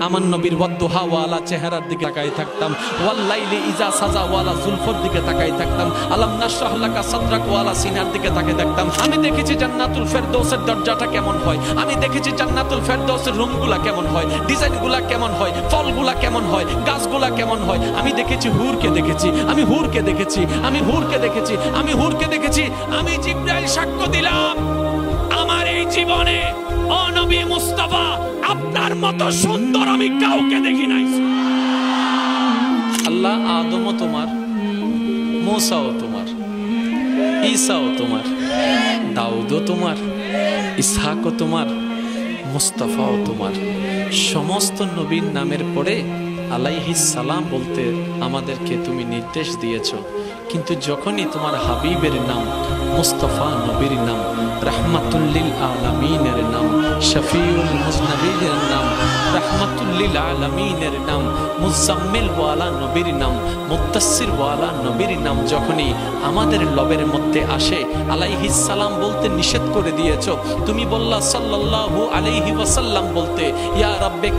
আমার নবীর ওয়াদ্দুহা ওয়ালা চেহারার দিকে তাকাই থাকতাম। ওয়াল্লাইলি ইজা সাজা ওয়ালা জুলফর দিকে তাকাই থাকতাম। আলাম নাশরাহ লাকা সাদরাক ওয়ালা সিনার দিকে তাকাই থাকতাম। আমি দেখেছি জান্নাতুল ফেরদৌসের দরজাটা কেমন হয়? আমি দেখেছি জান্নাতুল ফেরদৌসের রুমগুলা কেমন হয়? ডিজাইনগুলা কেমন হয়? ফলগুলা কেমন হয়? গাছগুলা কেমন হয়? আমি দেখেছি হুরকে দেখেছি। আমি হুরকে দেখেছি। আমি হুরকে দেখেছি। আমি হুরকে দেখেছি। আমি জিব্রাইল সাক্ষ্য দিলাম। মতো সুন্দর আমি কাউকে দেখি নাই। আল্লাহ আদমও তোমার, মোসাও তোমার, ঈসাও তোমার, দাউদও তোমার, ইসহাকও তোমার, মুস্তাফাও তোমার। সমস্ত নবীর নামের পরে আলাইহিস সালাম বলতে আমাদেরকে তুমি নির্দেশ দিয়েছ। কিন্তু যখনই তোমার হাবিবের নাম মুস্তফা নবীর নাম রাহমাতুল্লিল আলমিনের নাম শফিউল মুজনবীর নাম নাম নবীর নাম নবীর নাম যখনই আমাদের লবের মধ্যে আসে বলতে নিষেধ করে দিয়েছ। তুমি বললা আলাইহি ওয়াসাল্লাম বলতে, ইয়া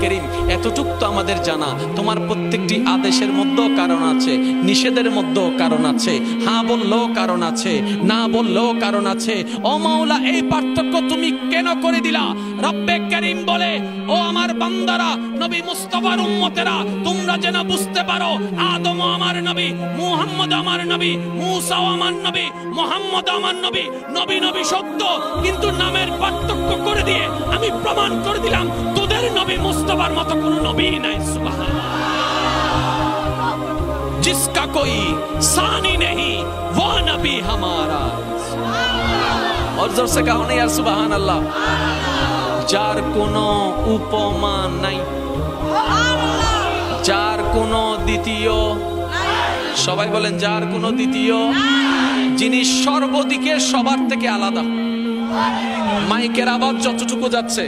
করিম, এতটুক তো আমাদের জানা। তোমার প্রত্যেকটি আদেশের মধ্যেও কারণ আছে, নিষেধের মধ্যেও কারণ আছে হ্যাঁ বললেও কারণ আছে, না বললেও কারণ আছে। ও মাওলা, এই পার্থক্য তুমি কেন করে দিলা? রব্বে করিম বলে, ও আমার বান্দারা নবী মুস্তাফার উম্মতেরা তোমরা যেন বুঝতে পারো আদম আমার নবী মুহাম্মদ আমার নবী মুসাও আমার নবী মোহাম্মদ আমার নবী নবী নবী সত্য কিন্তু নামের পার্থক্য করে দিয়ে আমি প্রমাণ করে দিলাম তোদের নবী মুস্তাফার মতো কোনো নবী নাই সুবহানাল্লাহ जिसका कोई सानी नहीं वो नबी हमारा और जोर से कहो ना यार सुबहान अल्लाह যার কোনো উপমা নাই। যার কোনো দ্বিতীয় সবাই বলেন, যার কোনো দ্বিতীয় যিনি সর্বদিকে সবার থেকে আলাদা। মাইকের আবার যতটুকু যাচ্ছে,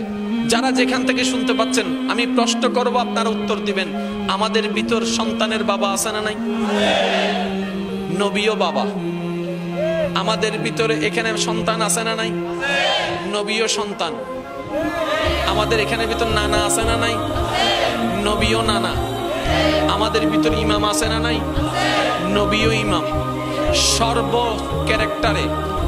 যারা যেখান থেকে শুনতে পাচ্ছেন, আমি প্রশ্ন করব, আপনারা উত্তর দিবেন, আমাদের ভিতর সন্তানের বাবা আছে না নাই? নবীয় বাবা। আমাদের ভিতরে এখানে সন্তান আছে না নাই? নবীয় সন্তান। আমাদের এখানে ভিতর নানা আছে না নাই? নবীও নানা। আমাদের ভিতর ইমাম আছে না নাই? নবীও ইমাম। সর্ব ক্যারেক্টারে,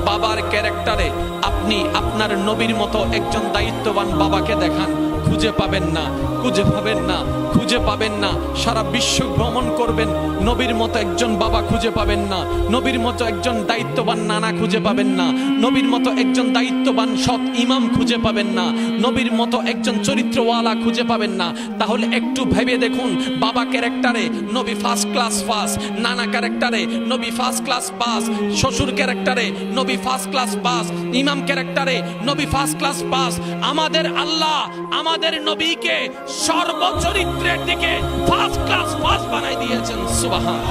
বাবার ক্যারেক্টারে আপনি আপনার নবীর মতো একজন দায়িত্ববান বাবাকে দেখান। খুঁজে পাবেন না, খুঁজে পাবেন না, খুঁজে পাবেন না। সারা বিশ্ব ভ্রমণ করবেন, নবীর মতো একজন বাবা খুঁজে পাবেন না, নবীর মতো একজন দায়িত্ববান নানা খুঁজে পাবেন না, নবীর মতো একজন দায়িত্ববান সৎ ইমাম খুঁজে পাবেন না, নবীর মতো একজন চরিত্রওয়ালা খুঁজে পাবেন না। তাহলে একটু ভেবে দেখুন, বাবা ক্যারেক্টারে নবী ফার্স্ট ক্লাস পাস নানা ক্যারেক্টারে নবী ফার্স্ট ক্লাস পাস, শ্বশুর ক্যারেক্টারে নবী ফার্স্ট ক্লাস পাস, ইমাম ক্যারেক্টারে নবী ফার্স্ট ক্লাস পাস। আমাদের আল্লাহ আমাদের নবীকে সর্বচরিত্রের দিকে ফার্স্ট ক্লাস পাস বানাই দিয়েছেন সুবাহান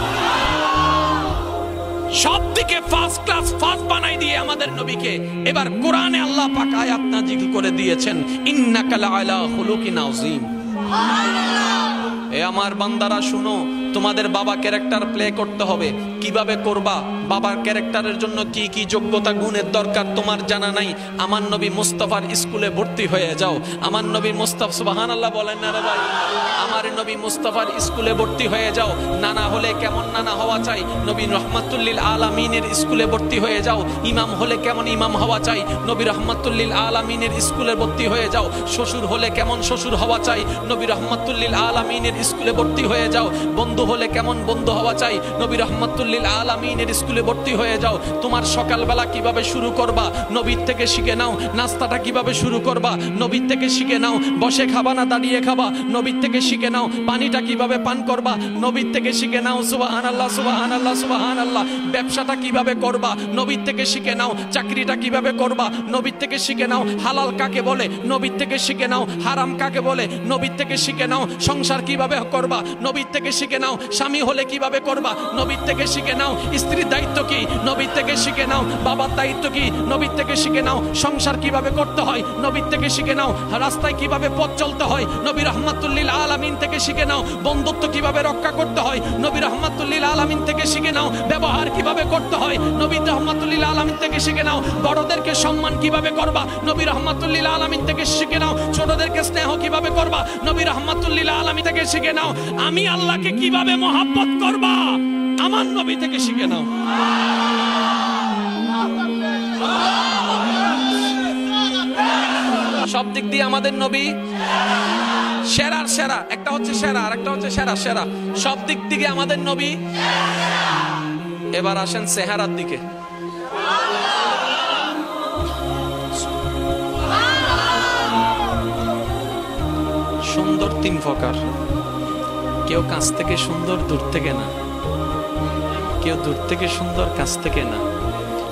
সব দিকে ফার্স্ট ক্লাস ফার্স্ট বানাই দিয়ে আমাদের নবীকে এবার কোরআনে আল্লাহ পাক আয়াত নাজিল করে দিয়েছেন ইন্নাকা লাআলা খুলুকিন আযীম। এ আমার বান্দারা শুনো তোমাদের বাবা ক্যারেক্টার প্লে করতে হবে। কীভাবে করবা? বাবার ক্যারেক্টারের জন্য কি কি যোগ্যতা, গুণের দরকার তোমার জানা নাই? আমার নবী মুস্তাফার স্কুলে ভর্তি হয়ে যাও। আমার নবী মুস্তাফা সুবাহান আল্লাহ বলেন, না রে ভাই, আমার নবী মুস্তাফার স্কুলে ভর্তি হয়ে যাও। নানা হলে কেমন নানা হওয়া চাই? নবী রহমাতুল্লিল আলামিনের স্কুলে ভর্তি হয়ে যাও। ইমাম হলে কেমন ইমাম হওয়া চাই? নবী রহমাতুল্লিল আলামিনের স্কুলে ভর্তি হয়ে যাও। শ্বশুর হলে কেমন শ্বশুর হওয়া চাই? নবী রহমাতুল্লিল আলামিনের স্কুলে ভর্তি হয়ে যাও। বন্ধু হলে কেমন বন্ধু হওয়া চাই? নবী রহমাতুল্লিল আলামিনের স্কুলে ভর্তি হয়ে যাও তোমার সকালবেলা কীভাবে শুরু করবা নবীর থেকে শিখে নাও নাস্তাটা কীভাবে শুরু করবা নবীর থেকে শিখে নাও বসে খাবা না দাঁড়িয়ে খাবা নবীর থেকে শিখে নাও পানিটা কীভাবে পান করবা নবীর থেকে শিখে নাও সুবাহান আল্লাহ সুবাহান আল্লাহ সুবাহান আল্লাহ ব্যবসাটা কীভাবে করবা নবীর থেকে শিখে নাও চাকরিটা কীভাবে করবা নবীর থেকে শিখে নাও হালাল কাকে বলে নবীর থেকে শিখে নাও হারাম কাকে বলে নবীর থেকে শিখে নাও সংসার কীভাবে করবা নবীর থেকে শিখে নাও স্বামী হলে কীভাবে করবা নবীর থেকে শিখে শিখে নাও। স্ত্রীর দায়িত্ব কি? নবীর থেকে শিখে নাও। বাবার দায়িত্ব কি? নবীর থেকে শিখে নাও। সংসার কীভাবে করতে হয়? নবীর থেকে শিখে নাও। রাস্তায় কীভাবে পথ চলতে হয়? নবী রহমাতুল্লিল আলামিন থেকে শিখে নাও। বন্ধুত্ব কীভাবে রক্ষা করতে হয়? নবী রহমাতুল্লিল আলামিন থেকে শিখে নাও। ব্যবহার কীভাবে করতে হয়? নবী রহমাতুল্লিল আলামিন থেকে শিখে নাও। বড়দেরকে সম্মান কীভাবে করবা? নবী রহমাতুল্লিল আলামিন থেকে শিখে নাও। ছোটদেরকে স্নেহ কীভাবে করবা? নবী রহমাতুল্লিল আলামিন থেকে শিখে নাও। আমি আল্লাহকে কীভাবে মহাব্বত করবা? আমার নবী থেকে শিখে নাও। সব দিক দিয়ে আমাদের নবী সেরার সেরা, একটা হচ্ছে সেরা আর একটা হচ্ছে সেরা সেরা। সব দিক থেকে আমাদের নবী এবার আসেন সেহারার দিকে। সুন্দর তিন প্রকার। কেউ কাছ থেকে সুন্দর, দূর থেকে না। কেউ দূর থেকে সুন্দর, কাছ থেকে না।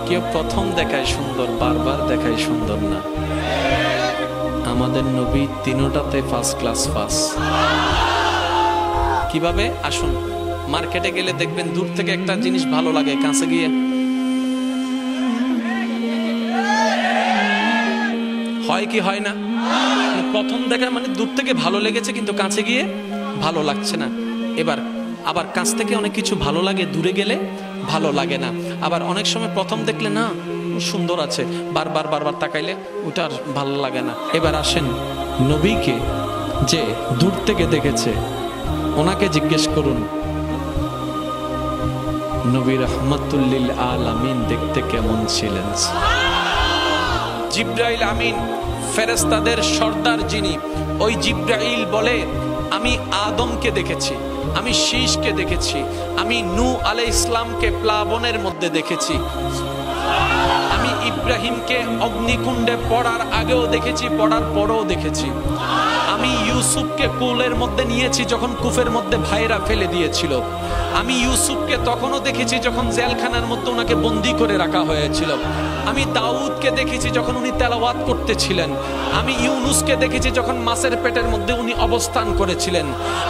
কেউ প্রথম দেখায় সুন্দর, বারবার দেখায় সুন্দর না। আমাদের নবী তিনোটাতে ফার্স্ট ক্লাস পাস কীভাবে? আসুন মার্কেটে গেলে দেখবেন দূর থেকে একটা জিনিস ভালো লাগে, কাছে গিয়ে। হয় কি হয় না? প্রথম দেখা মানে দূর থেকে ভালো লেগেছে, কিন্তু কাছে গিয়ে ভালো লাগছে না। এবার আবার কাছ থেকে অনেক কিছু ভালো লাগে, দূরে গেলে ভালো লাগে না। আবার অনেক সময় প্রথম দেখলে, না, সুন্দর আছে। বারবার বারবার তাকাইলে ওটা আর ভালো লাগে না। এবার আসেন নবীকে যে দূর থেকে দেখেছে। ওনাকে জিজ্ঞেস করুন, নবী রহমতুল্লিল আলামিন দেখতে কেমন ছিলেন? জিব্রাইল আমিন ফেরেস্তাদের সর্দার যিনি, ওই জিব্রাইল বলে, আমি আদমকে দেখেছি। আমি শীষকে দেখেছি। আমি নু আলে ইসলামকে প্লাবনের মধ্যে দেখেছি। আমি ইব্রাহিমকে অগ্নিকুণ্ডে পড়ার আগেও দেখেছি, পড়ার পরেও দেখেছি। আমি ইউসুফকে কুলের মধ্যে নিয়েছি যখন কুফের মধ্যে ভাইরা ফেলে দিয়েছিল। আমি ইউসুফকে তখনও দেখেছি যখন জেলখানার মধ্যে ওনাকে বন্দি করে রাখা হয়েছিল। আমি দাউদকে দেখেছি যখন উনি তেলাওয়াত করতেছিলেন আমি ইউনুসকে দেখেছি যখন মাছের পেটের মধ্যে উনি অবস্থান করেছিলেন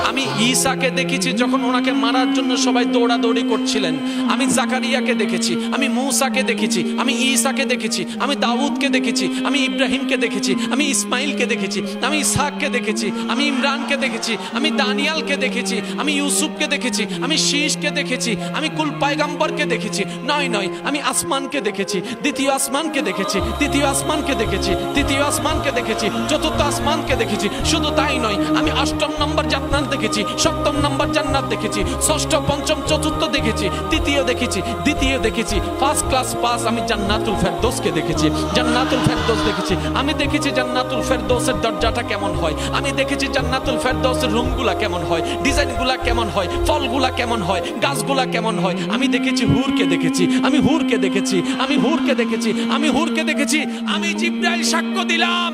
আমি ঈসাকে দেখেছি যখন ওনাকে মারার জন্য সবাই দৌড়াদৌড়ি করছিলেন আমি জাকারিয়াকে দেখেছি আমি মৌসাকে দেখেছি আমি ঈসাকে দেখেছি আমি দাউদকে দেখেছি আমি ইব্রাহিমকে দেখেছি আমি ইসমাইলকে দেখেছি আমি ইসহাককে দেখেছি আমি ইমরানকে দেখেছি আমি দানিয়ালকে দেখেছি আমি ইউসুফকে দেখেছি আমি শীষকে দেখেছি আমি কুল পায়গাম্বরকে দেখেছি নয় নয় আমি আসমানকে দেখেছি দ্বিতীয় আসমানকে দেখেছি, তৃতীয় আসমানকে দেখেছি, তৃতীয় আসমানকে দেখেছি, চতুর্থ আসমানকে দেখেছি, শুধু তাই নয়, আমি অষ্টম নম্বর জান্নাত দেখেছি, সপ্তম নম্বর জান্নাত দেখেছি, ষষ্ঠ, পঞ্চম, চতুর্থ দেখেছি, তৃতীয় দেখেছি, দ্বিতীয় দেখেছি ফার্স্ট ক্লাস পাস আমি জান্নাতুল ফেরদৌসকে দেখেছি, জান্নাতুল ফেরদৌস দেখেছি, আমি দেখেছি জান্নাতুল ফেরদৌসের দরজাটা কেমন হয়, আমি দেখেছি জান্নাতুল ফেরদৌসের রুমগুলা কেমন হয়, ডিজাইনগুলা কেমন হয়, ফলগুলা কেমন হয়, গাছগুলা কেমন হয়, আমি দেখেছি হুরকে দেখেছি, আমি হুরকে দেখেছি, আমি হুরকে দেখেছি। আমি হুরকে দেখেছি, আমি জিব্রাইল সাক্ষ্য দিলাম।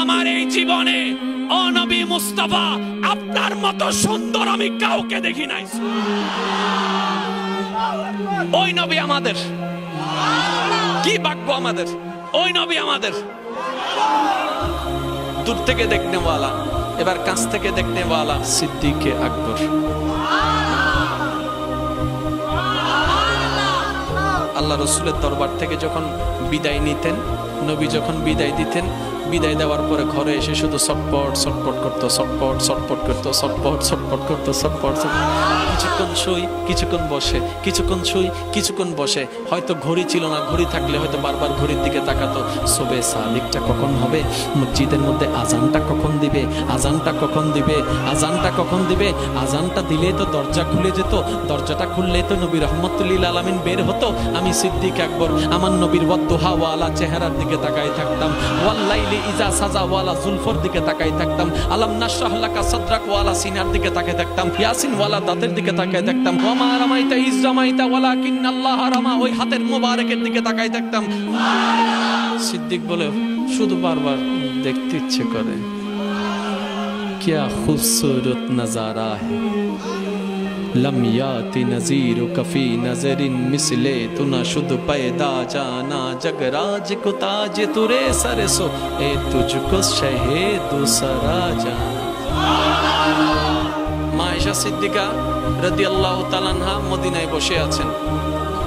আমার এই জীবনে ও নবী মুস্তাফা, আপনার মতো সুন্দর আমি কাউকে দেখি নাই। ওই নবী আমাদের। কি বাক্য আমাদের? ওই নবী আমাদের। দূর থেকে দেখনে ওয়ালা এবার কাছ থেকে দেখনে ওয়ালা সিদ্দিকে আকবর। আল্লাহ রসুলের দরবার থেকে যখন বিদায় নিতেন নবী যখন বিদায় দিতেন বিদায় দেওয়ার পরে ঘরে এসে শুধু সটপট সটপট করতো, সটপট সটপট করতো, সটপট সটপট করতো, সটপট কিছুক্ষণ শুই, কিছুক্ষণ বসে, কিছুক্ষণ শুই, কিছুক্ষণ বসে। হয়তো ঘড়ি ছিল না, ঘড়ি থাকলে হয়তো বারবার ঘড়ির দিকে তাকাতো। সোবে সাদিকটা কখন হবে? মসজিদের মধ্যে আজানটা কখন দিবে? আজানটা কখন দিবে? আজানটা কখন দিবে? আজানটা দিলে তো দরজা খুলে যেত। দরজাটা খুললে তো নবী রহমতুল্লিল আলমিন বের হতো। আমি সিদ্দিক আকবর, আমার নবীর ওয়াদ্দোহা ওয়ালা চেহারার দিকে তাকাই থাকতাম। ওয়াল্লাইলি ইজা সাজা ওয়ালা জুলফর দিকে তাকাই থাকতাম আলম নাশরাহ লাকা সাদরাক ওয়ালা সিনার দিকে তাকাই থাকতাম ইয়াসিন ওয়ালা দাঁতের দিকে তাকাই থাকতাম ওয়ামা রামাইতা ইজ রামাইতা ওয়ালা কিন্নাল্লাহ রামা ওই হাতের মোবারকের দিকে তাকাই থাকতাম সিদ্দিক বলে শুধু বারবার দেখতে ইচ্ছে করে क्या खूबसूरत नजारा है लम्याति नजीर कफी नजरिन मिसले तु न शुद्ध पैदा जाना जगराज को ताज तुरे सर सो ए तुझको शहे दूसरा जाना মা এসে সিদ্দিকা রদিয়াল্লাহ তালানহা মদিনায় বসে আছেন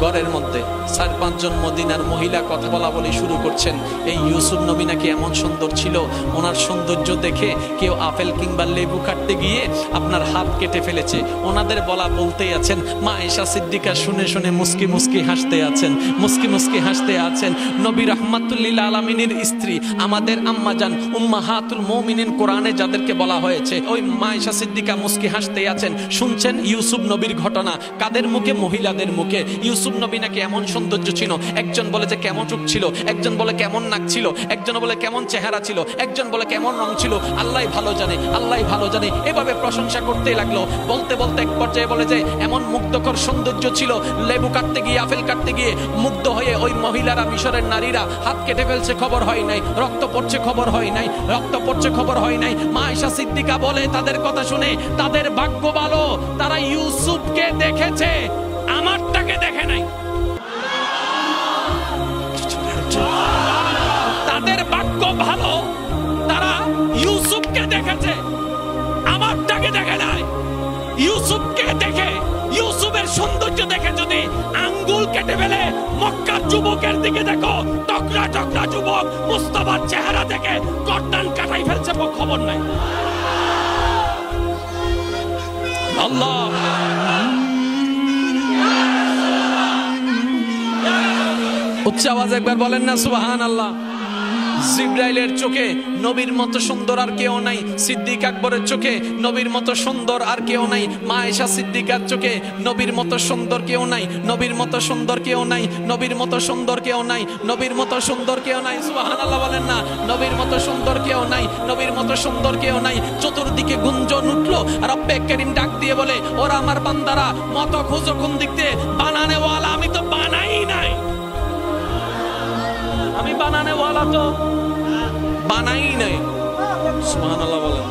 ঘরের মধ্যে চার পাঁচজন মদিনার মহিলা কথা বলা বলি শুরু করছেন। এই ইউসুফ নবী নাকি এমন সুন্দর ছিল? ওনার সৌন্দর্য দেখে কেউ আপেল কিংবা লেবু কাটতে গিয়ে আপনার হাত কেটে ফেলেছে। ওনাদের বলা বলতেই আছেন, মা এশা সিদ্দিকা শুনে শুনে মুস্কি মুস্কি হাসতে আছেন, মুস্কি মুস্কি হাসতে আছেন। নবী রহমাতুল্লিল আলমিনের স্ত্রী, আমাদের আম্মা আম্মাজান উম্মাহাতুল মৌমিনিন কোরআনে যাদেরকে বলা হয়েছে, ওই মা এশা সিদ্দিকা মুস্কি হাসতে আছেন। শুনছেন ইউসুফ নবীর ঘটনা, কাদের মুখে? মহিলাদের মুখে। ইউসুফ নবী নাকি এমন সৌন্দর্য ছিল? একজন বলে যে কেমন চোখ ছিল, একজন বলে কেমন নাক ছিল, একজন বলে কেমন চেহারা ছিল, একজন বলে কেমন রং ছিল আল্লাহ ভালো জানে আল্লাহ ভালো জানে। এভাবে প্রশংসা করতেই লাগল। বলতে বলতে এক পর্যায়ে বলে যে, এমন মুগ্ধকর সৌন্দর্য ছিল, লেবু কাটতে গিয়ে, আপেল কাটতে গিয়ে মুগ্ধ হয়ে ওই মহিলারা, মিশরের নারীরা হাত কেটে ফেলছে, খবর হয় নাই। রক্ত পড়ছে, খবর হয় নাই। রক্ত পড়ছে, খবর হয় নাই। মা আয়েশা সিদ্দিকা বলে, তাদের কথা শুনে তাদের ভাগ্য ভালো। তারা ইউসুফকে দেখেছে। আমারটাকে দেখে নাই। তাদের ভাগ্য ভালো, তারা ইউসুফকে দেখেছে, আমারটাকে দেখে নাই। ইউসুফকে দেখে, ইউসুফের সৌন্দর্য দেখে যদি আঙ্গুল কেটে ফেলে মক্কার যুবকের দিকে দেখো, টকরা টকরা যুবক মুস্তাফার চেহারা দেখে গর্দান কাটাই ফেলছে খবর নাই। আল্লাহ। উচ্চ আওয়াজ একবার বলেন না সুবাহান আল্লাহ জিব্রাইলের চোখে নবীর মতো সুন্দর আর কেউ নাই, সিদ্দিক আকবরের চোখে নবীর মতো সুন্দর আর কেউ নাই মা এশা সিদ্দিকার চোখে নবীর মতো সুন্দর কেউ নাই, নবীর মতো সুন্দর কেউ নাই, নবীর মতো সুন্দর কেউ নাই, নবীর মতো সুন্দর কেউ নাই, সুবহানাল্লাহ বলেন না, নবীর মতো সুন্দর কেউ নাই, নবীর মতো সুন্দর কেউ নাই, চতুর্দিকে গুঞ্জন উঠল, রব্বে করিম ডাক দিয়ে বলে, ওরা আমার বান্দারা, মত খুঁজো কোন দিক দিয়ে? বানানে ওয়ালা আমি তো বানাই নাই। আমি বানানে ওয়ালা তো বানাই নাই। সুবহানাল্লাহ বলেন।